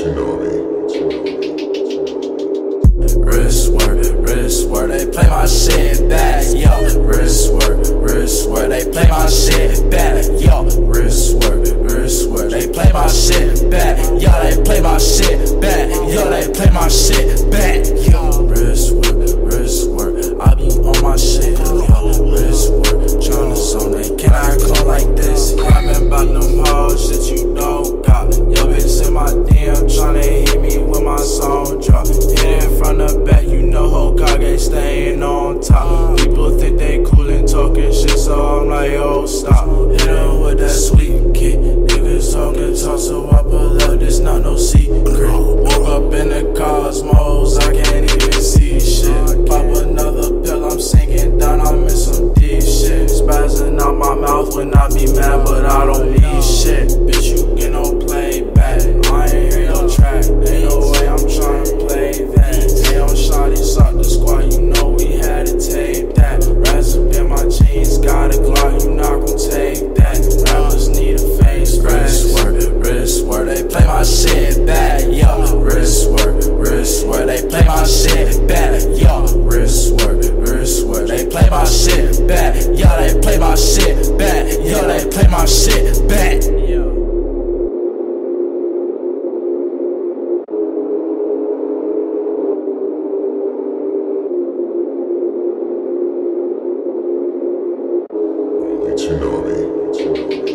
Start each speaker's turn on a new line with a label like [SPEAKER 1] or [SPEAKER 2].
[SPEAKER 1] you know. Wrist work, wrist work, they play my shit back, yo. Wrist work, wrist work, they play my shit back, yo. Wrist work, wrist work, they play my shit back, yo. They play my shit back, yo. They play my shit staying on top. People shit back, yo. Wrist work, wrist work. They play my shit back, yo. Wrist work, wrist work. They play my shit back, yo. They play my shit back, yo. They play my shit back. Toonamii. Toonamii.